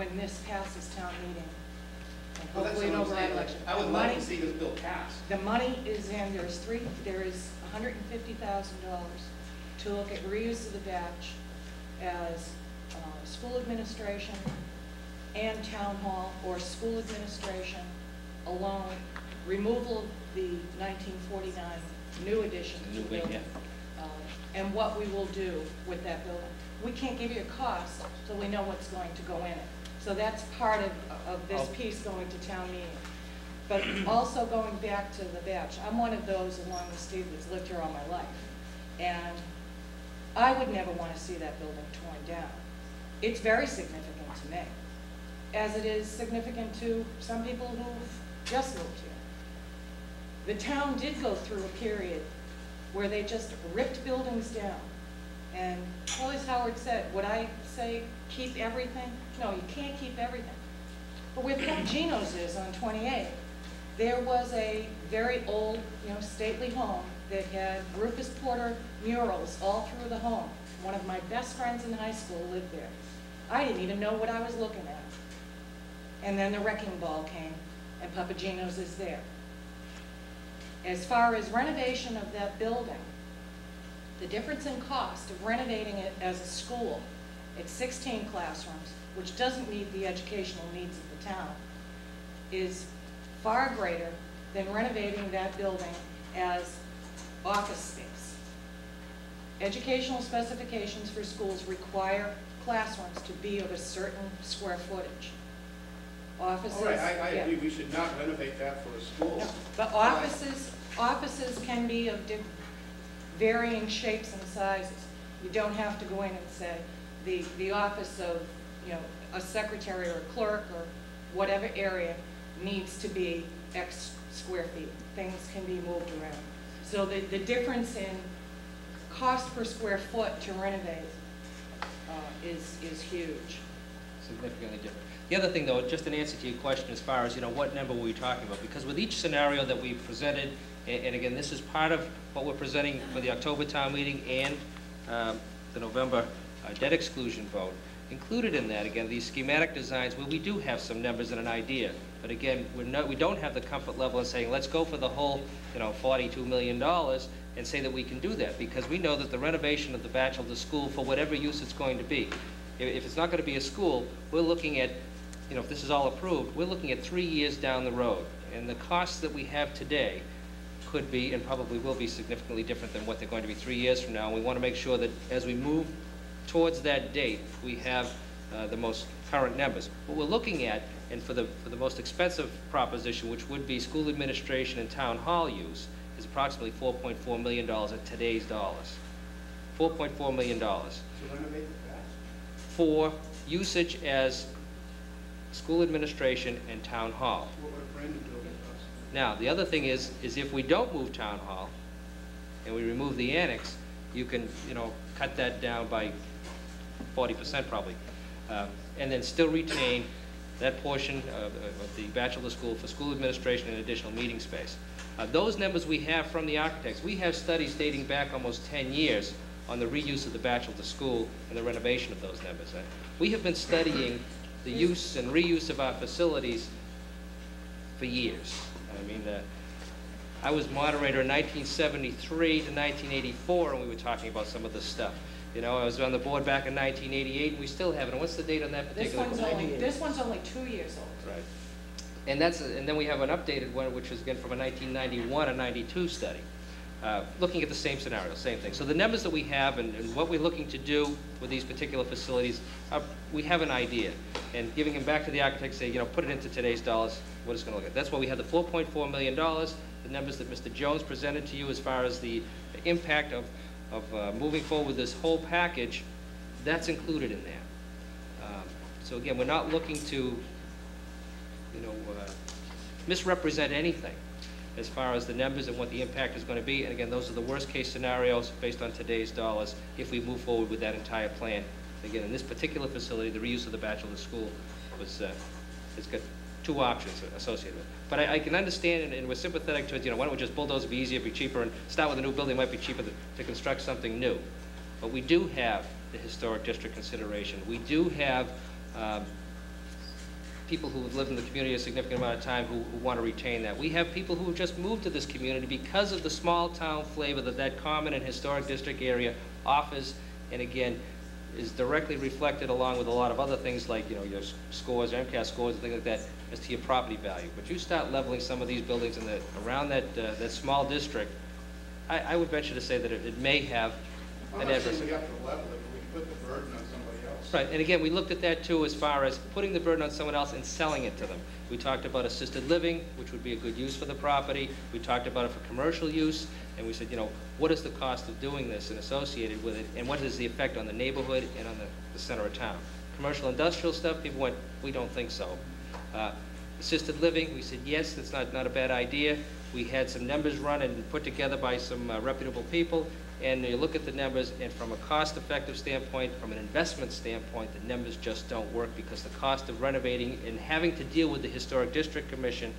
when this passes town meeting. and Well, that's hopefully what an I'm override saying. election. I would The like money- to see this bill passed. The money is in, there's three, there is hundred and fifty thousand dollars to look at reuse of the batch as, uh, school administration and town hall, or school administration alone, removal of the nineteen forty-nine new addition to New the wing, building. uh, And what we will do with that building. We can't give you a cost till we know what's going to go in it. So that's part of, of this Oh. piece going to town meeting. But also going back to the batch, I'm one of those along with Steve that's lived here all my life. And I would never want to see that building torn down. It's very significant to me, as it is significant to some people who've just lived here. The town did go through a period where they just ripped buildings down. And well, as Howard said, would I say keep everything? No, you can't keep everything. But where Gino's is on 28, there was a very old, you know, stately home that had Rufus Porter murals all through the home. One of my best friends in high school lived there. I didn't even know what I was looking at. And then the wrecking ball came, and Papa Gino's is there. As far as renovation of that building, the difference in cost of renovating it as a school, it's 16 classrooms, which doesn't meet the educational needs of the town, is far greater than renovating that building as office space. Educational specifications for schools require classrooms to be of a certain square footage. Offices. All right, I, I yeah. agree, we should not renovate that for a school. No, But offices, offices can be of diff- varying shapes and sizes. You don't have to go in and say, the, the office of, you know, a secretary or a clerk or whatever area needs to be X square feet. Things can be moved around. So the, the difference in cost per square foot to renovate uh, is, is huge. significantly different. The other thing, though, just an answer to your question as far as, you know, what number were we talking about? Because with each scenario that we presented, and, and again, this is part of what we're presenting for the October town meeting and um, the November uh, debt exclusion vote, included in that, again, these schematic designs where we do have some numbers and an idea. But again, we're not, we don't have the comfort level of saying, let's go for the whole, you know, $42 million and say that we can do that, because we know that the renovation of the Batchelder School, for whatever use it's going to be, if it's not going to be a school, we're looking at, you know, if this is all approved, we're looking at three years down the road. And the costs that we have today could be, and probably will be significantly different than what they're going to be three years from now. And we want to make sure that as we move towards that date, we have uh, the most current numbers. What we're looking at, and for the, for the most expensive proposition, which would be school administration and town hall use, is approximately $4.4 million at today's dollars. $4.4 million To renovate the batch? for usage as school administration and town hall. What would a brand new building cost? Now, the other thing is, is if we don't move town hall, and we remove the annex, you can, you know, cut that down by forty percent probably, uh, and then still retain that portion of, of the Batchelder school for school administration and additional meeting space. Uh, those numbers we have from the architects, we have studies dating back almost ten years on the reuse of the Batchelder school and the renovation of those numbers. Uh, We have been studying the use and reuse of our facilities for years. I mean, uh, I was moderator in 1973 to 1984, and we were talking about some of this stuff. You know, I was on the board back in 1988, and we still have it. And what's the date on that particular? This one's one? only, this one's only two years old. Right. And that's, and then we have an updated one, which is again from a 1991 and 92 study, uh, looking at the same scenario, same thing. So the numbers that we have and, and what we're looking to do with these particular facilities, uh, we have an idea. And giving them back to the architect, say, you know, put it into today's dollars, what it's going to look at. That's why we had the 4.4 million dollars, the numbers that Mr. Jones presented to you as far as the impact of, of uh, moving forward with this whole package, that's included in there. Um, So again, we're not looking to you know, uh, misrepresent anything as far as the numbers and what the impact is going to be. And again, those are the worst-case scenarios based on today's dollars if we move forward with that entire plan. Again, in this particular facility, the reuse of the Batchelder school was, uh, it's got two options associated with it. But I, I can understand and- and we're sympathetic to it, you know, why don't we just bulldoze, it'd be easier, be cheaper, and start with a new building, might be cheaper to to construct something new. But we do have the historic district consideration. We do have um, people who have lived in the community a significant amount of time who, who want to retain that. We have people who have just moved to this community because of the small-town flavor that that common and historic district area offers, and again, is directly reflected along with a lot of other things like, you know, your scores, your MCAS scores, and things like that, as to your property value. But you start leveling some of these buildings in the, around that, uh, that small district, I, I would venture to say that it, it may have I'm an not saying we have to level it, but we put the burden on else. Right, and again, we looked at that too as far as putting the burden on someone else and selling it to them. We talked about assisted living, which would be a good use for the property. We talked about it for commercial use, and we said, you know, what is the cost of doing this and associated with it, and what is the effect on the neighborhood and on the, the center of town? Commercial industrial stuff, people went, we don't think so. Uh, Assisted living, we said, yes, that's not, not a bad idea. We had some numbers run and put together by some uh, reputable people, and you look at the numbers, and from a cost-effective standpoint, from an investment standpoint, the numbers just don't work because the cost of renovating and having to deal with the Historic District Commission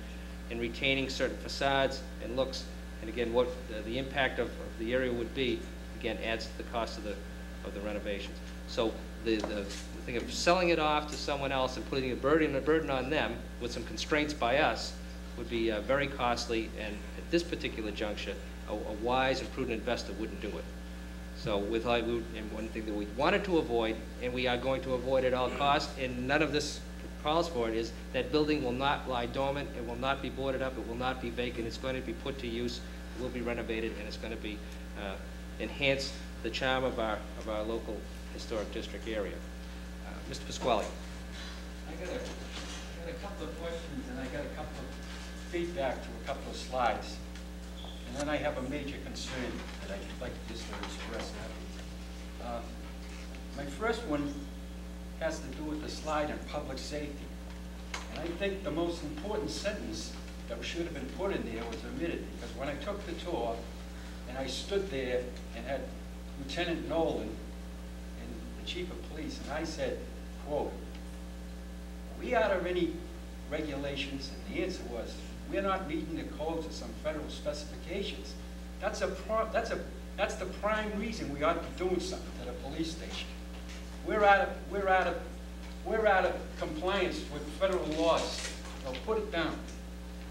and retaining certain facades and looks, and again, what the, the impact of, of the area would be, again, adds to the cost of the, of the renovations. So the, the, the thing of selling it off to someone else and putting a burden, a burden on them with some constraints by us would be uh, very costly, and at this particular juncture, a, a wise and prudent investor wouldn't do it. So with, I would- and one thing that we wanted to avoid, and we are going to avoid at all costs, and none of this calls for it, is that building will not lie dormant, it will not be boarded up, it will not be vacant, it's going to be put to use, it will be renovated, and it's going to be, uh, enhance the charm of our, of our local historic district area. Uh, Mr. Pasquale? I got a, I got a couple of questions, and I got a couple of feedback to a couple of slides. And then I have a major concern that I'd like to just express. Uh, My first one has to do with the slide on public safety. And I think the most important sentence that should have been put in there was omitted, because when I took the tour, and I stood there and had Lieutenant Nolan and the chief of police, and I said, quote, "Are we out of any regulations? And the answer was, we're not meeting the codes of some federal specifications. That's a, that's a, that's the prime reason we ought to be doing something to the police station. We're out of, we're out of, we're out of compliance with federal laws. Now, put it down.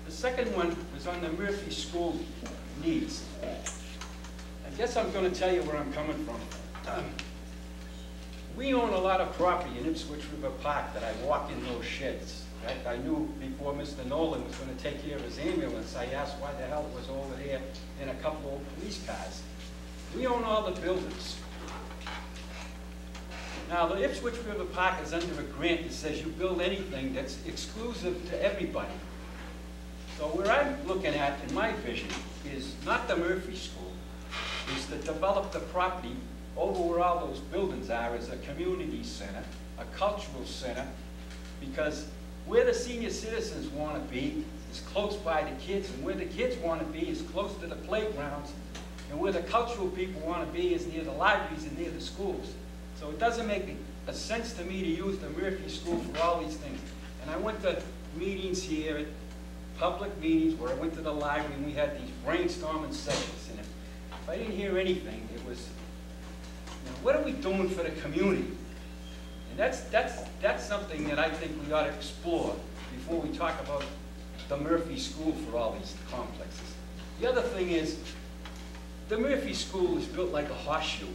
The second one was on the Murphy School needs. I guess I'm gonna tell you where I'm coming from. We own a lot of property in Ipswich River Park that I walk in those sheds. Right? I knew before Mr. Nolan was gonna take care of his ambulance, I asked why the hell it was over there in a couple of police cars. We own all the buildings. Now, the Ipswich River Park is under a grant that says you build anything that's exclusive to everybody. So where I'm looking at in my vision is not the Murphy School, is to develop the property over where all those buildings are as a community center, a cultural center, because where the senior citizens want to be is close by the kids, and where the kids want to be is close to the playgrounds, and where the cultural people want to be is near the libraries and near the schools. So it doesn't make a sense to me to use the Murphy School for all these things. And I went to meetings here, public meetings, where I went to the library, and we had these brainstorming sessions, and if I didn't hear anything, it was, you know, what are we doing for the community? That's, that's, that's something that I think we ought to explore before we talk about the Murphy School for all these complexes. The other thing is, the Murphy School is built like a horseshoe.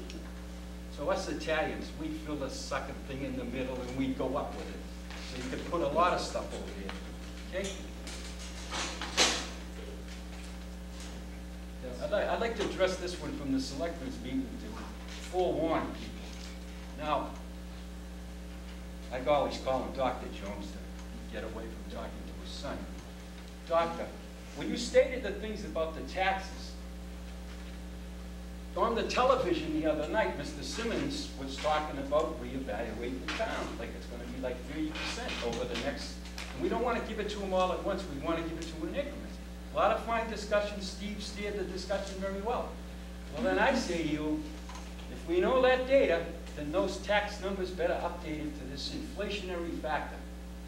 So us Italians, we fill the sucking thing in the middle and we go up with it. So you could put a lot of stuff over there, okay? I'd like, I'd like to address this one from the selectmen's meeting to forewarn people. Now, I always call him Dr. Jones to get away from talking to his son. Doctor, when you stated the things about the taxes, on the television the other night, Mr. Simmons was talking about reevaluating the town, like it's gonna be like thirty percent over the next, and we don't wanna give it to them all at once, we wanna give it to them in increments. A lot of fine discussions, Steve steered the discussion very well. Well, then I say to you, if we know that data, then those tax numbers better updated to this inflationary factor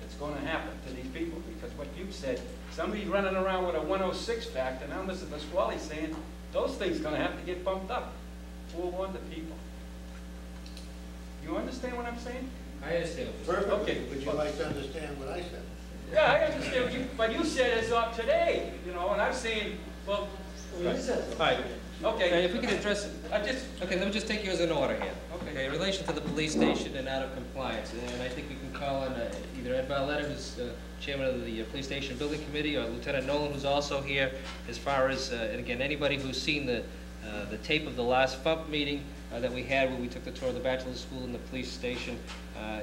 that's gonna happen to these people, because what you said, somebody's running around with a one oh six factor, now Mr. Pasquale's saying, those things gonna have to get bumped up. Forewarn the people. You understand what I'm saying? I understand. Perfectly. Okay. Would you like to understand what I said? Yeah, I understand what you, but you said it's up today, you know, and I'm saying, well, All right, okay, okay, if we can address it, I just, Okay, let me just take you as an order here. Okay. in relation to the police station and out of compliance, and I think we can call on uh, either Ed Barletta, who's uh, chairman of the uh, Police Station Building Committee, or Lieutenant Nolan, who's also here, as far as, uh, and again, anybody who's seen the, uh, the tape of the last FUMP meeting uh, that we had, where we took the tour of the Batchelder's School and the police station,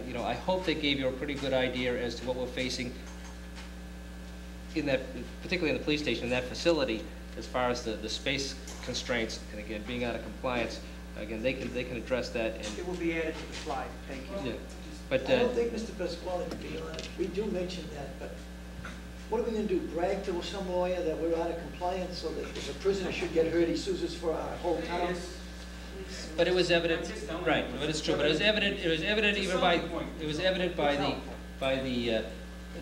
you know, I hope they gave you a pretty good idea as to what we're facing in that, particularly in the police station, in that facility, as far as the, the space constraints, and again, being out of compliance, again, they can, they can address that, and, It will be added to the slide, thank you. yeah. But, I uh, don't think, Mr. Pasquale, to be honest, we do mention that, but what are we gonna do, brag to some lawyer that we're out of compliance so that if a prisoner should get hurt, he sues us for our whole town? but it was evident, I'm just telling you. right, but it's true, but it was evident, it was evident even by, it was evident by the, by the, uh,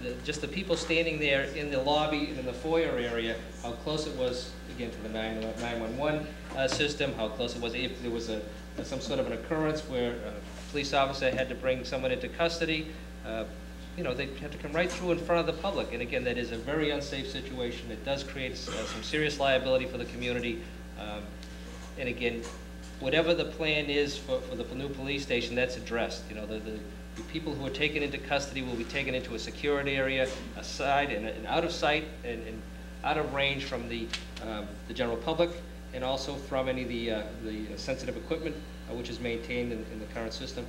the- just the people standing there in the lobby and in the foyer area, how close it was, again, to the 911 uh, system, how close it was, if there was a, some sort of an occurrence where a police officer had to bring someone into custody, uh, you know, they have to come right through in front of the public. And again, that is a very unsafe situation. It does create uh, some serious liability for the community. Um, And again, whatever the plan is for, for the new police station, that's addressed. You know, the, the, the people who are taken into custody will be taken into a secured area, aside and, and out of sight and, and out of range from the, um, the general public and also from any of the, uh, the sensitive equipment uh, which is maintained in, in the current system.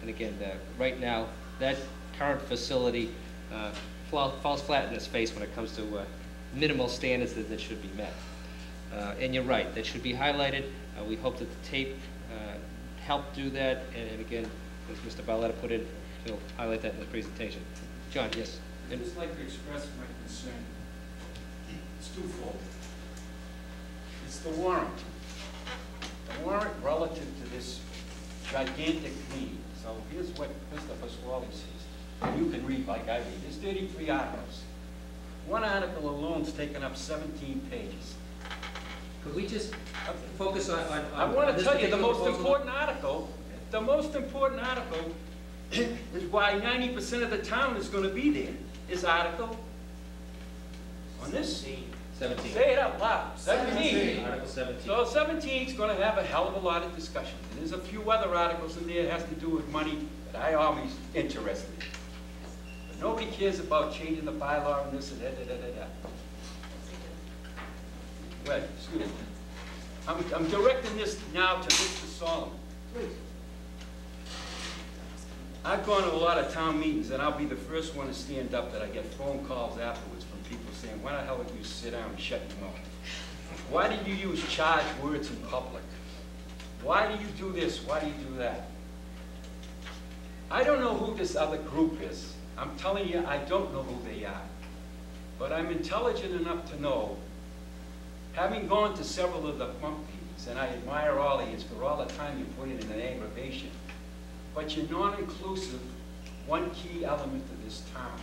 And again, uh, right now, that current facility uh, falls flat in its face when it comes to uh, minimal standards that, that should be met. Uh, And you're right, that should be highlighted. We hope that the tape helped do that, and and again, as Mr. Barletta put in, he'll highlight that in the presentation. John, yes? I'd just like to express my concern. It's twofold. It's the warrant. The warrant relative to this gigantic need. So here's what Christopher Pasquale says. You can read like I read. There's 33 articles. One article alone's taken up 17 pages. Could we just focus on, on? I want to tell you, the most proposal? important article, the most important article is why ninety percent of the town is gonna be there, is article on this. Seventeen. Say it out loud, seventeen. Article seventeen. So 17 is gonna have a hell of a lot of discussion. And There's a few other articles in there that has to do with money that I always interested in. But nobody cares about changing the bylaw and this and that, da, da, da, da. Wait, excuse me. I'm, I'm directing this now to Mr. Solomon. Please. I've gone to a lot of town meetings, and I'll be the first one to stand up that I get phone calls afterwards saying, why the hell would you sit down and shut your mouth? Why do you use charged words in public? Why do you do this? Why do you do that? I don't know who this other group is. I'm telling you, I don't know who they are. But I'm intelligent enough to know, having gone to several of the pump and I admire all of you for all the time you put in an aggravation, but you're not inclusive, one key element of this town.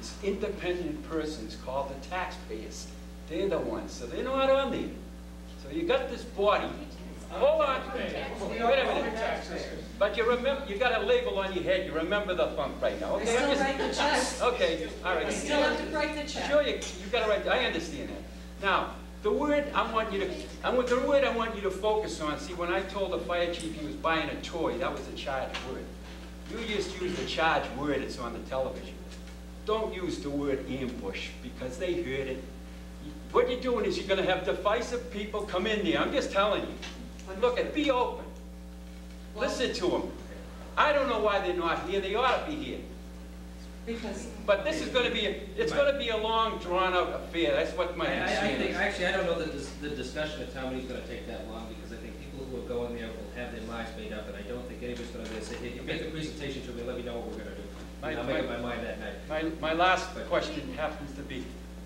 It's independent persons called the taxpayers. They're the ones, so they're not on there. So you got this body, hold on, wait a minute. But you remember, you got a label on your head, you remember the funk right now, okay? I'm still just- write the check. Okay, all right. I still have to write the check. Sure, you, you got it right, I understand that. Now, the word I want you to, I want, the word I want you to focus on, see, when I told the fire chief he was buying a toy, that was a charged word. You just use the charged word that's on the television. Don't use the word ambush, because they heard it. What you're doing is you're gonna have divisive people come in there, I'm just telling you. Look, at be open. Listen to them. I don't know why they're not here, they ought to be here. Because But this is gonna be, a- it's gonna be a long, drawn-out affair, that's what my I, I- I think, actually, I don't know that this, the discussion at town meeting's gonna take that long, because I think people who are going there will have their minds made up, and I don't think anybody's gonna say, hey, you make a presentation to me, let me know what we're gonna do. My- I'll make up my- my mind that night. My, my last question happens to be,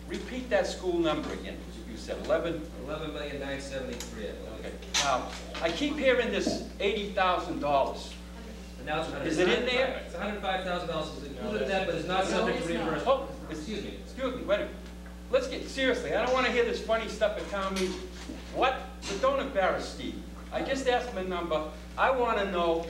repeat that school number again, you said eleven? Eleven million nine seventy-three, I Okay, now, I keep hearing this eighty thousand dollars. Now it's. Is it in there? It's hundred and five thousand dollars, it's included in that, but it's not No, subject to reimbursement. Oh, Excuse me. Excuse me, wait a minute. Let's get, seriously, I don't wanna hear this funny stuff at town meeting. What? But don't embarrass Steve. I just asked him a number. I wanna know